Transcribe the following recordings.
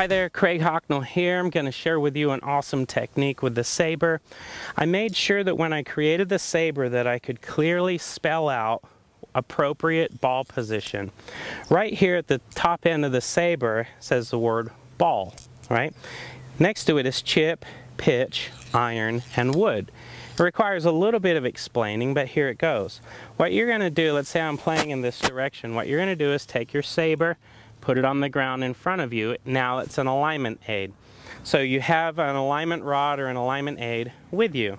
Hi there, Craig Hocknull here. I'm going to share with you an awesome technique with the saber. I made sure that when I created the saber that I could clearly spell out appropriate ball position. Right here at the top end of the saber says the word ball, right? Next to it is chip, pitch, iron, and wood. It requires a little bit of explaining, but here it goes. What you're going to do, let's say I'm playing in this direction, what you're going to do is take your saber, put it on the ground in front of you. Now it's an alignment aid. So you have an alignment rod or an alignment aid with you.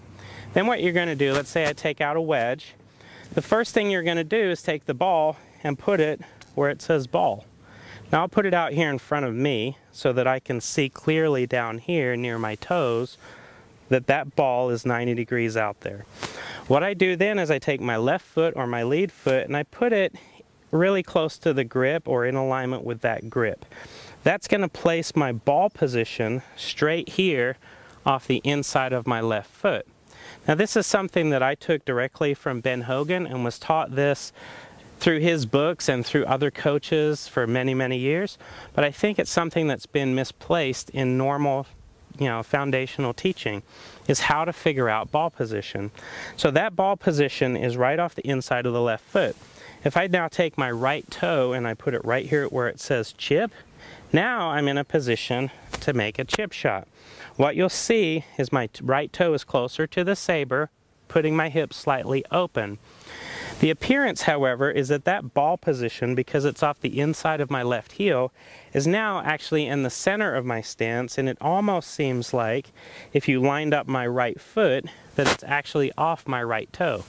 Then what you're going to do, let's say I take out a wedge. The first thing you're going to do is take the ball and put it where it says ball. Now I'll put it out here in front of me so that I can see clearly down here near my toes that that ball is 90 degrees out there. What I do then is I take my left foot or my lead foot and I put it really close to the grip or in alignment with that grip. That's going to place my ball position straight here off the inside of my left foot. Now this is something that I took directly from Ben Hogan and was taught this through his books and through other coaches for many, many years. But I think it's something that's been misplaced in normal, you know, foundational teaching is how to figure out ball position. So that ball position is right off the inside of the left foot. If I now take my right toe and I put it right here where it says chip, now I'm in a position to make a chip shot. What you'll see is my right toe is closer to the saber, putting my hips slightly open. The appearance, however, is that that ball position, because it's off the inside of my left heel, is now actually in the center of my stance, and it almost seems like, if you lined up my right foot, that it's actually off my right toe.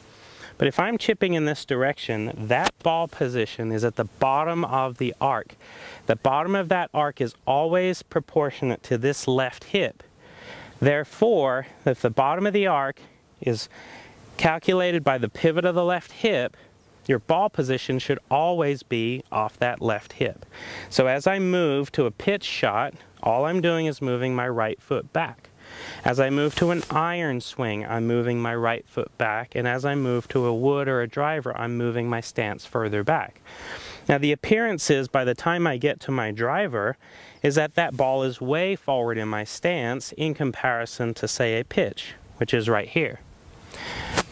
But if I'm chipping in this direction, that ball position is at the bottom of the arc. The bottom of that arc is always proportionate to this left hip. Therefore, if the bottom of the arc is calculated by the pivot of the left hip, your ball position should always be off that left hip. So as I move to a pitch shot, all I'm doing is moving my right foot back. As I move to an iron swing, I'm moving my right foot back, and as I move to a wood or a driver, I'm moving my stance further back. Now the appearance is by the time I get to my driver, is that that ball is way forward in my stance in comparison to say a pitch, which is right here.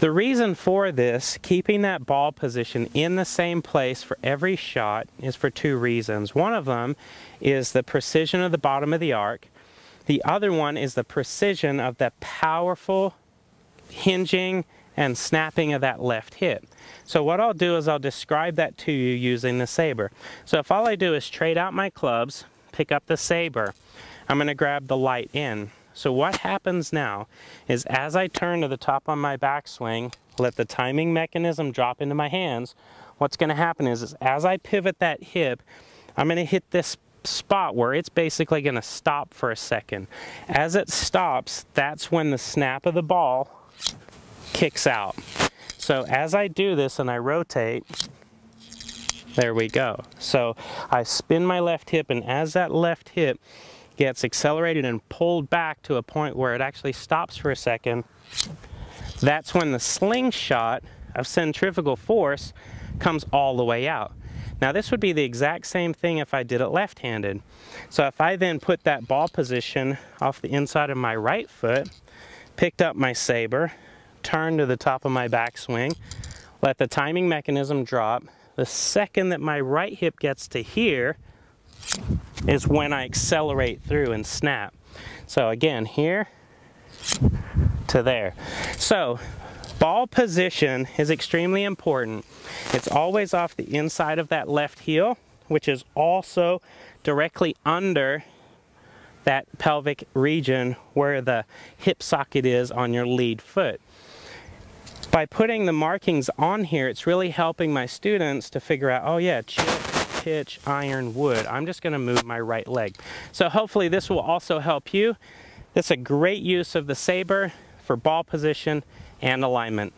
The reason for this, keeping that ball position in the same place for every shot, is for two reasons. One of them is the precision of the bottom of the arc, the other one is the precision of the powerful hinging and snapping of that left hip. So what I'll do is I'll describe that to you using the saber. So if all I do is trade out my clubs, pick up the saber, I'm going to grab the light in. So what happens now is as I turn to the top on my backswing, let the timing mechanism drop into my hands, what's going to happen is, is as I pivot that hip, I'm going to hit this spot where it's basically going to stop for a second. As it stops, that's when the snap of the ball kicks out. So as I do this and I rotate, there we go. So I spin my left hip and as that left hip gets accelerated and pulled back to a point where it actually stops for a second, that's when the slingshot of centrifugal force comes all the way out. Now this would be the exact same thing if I did it left-handed. So if I then put that ball position off the inside of my right foot, picked up my saber, turned to the top of my backswing, let the timing mechanism drop, the second that my right hip gets to here is when I accelerate through and snap. So again, here to there. So Ball position is extremely important. It's always off the inside of that left heel, which is also directly under that pelvic region where the hip socket is on your lead foot. By putting the markings on here, it's really helping my students to figure out, oh yeah, chip, pitch, iron, wood. I'm just gonna move my right leg. So hopefully this will also help you. It's a great use of the saber for ball position and alignment.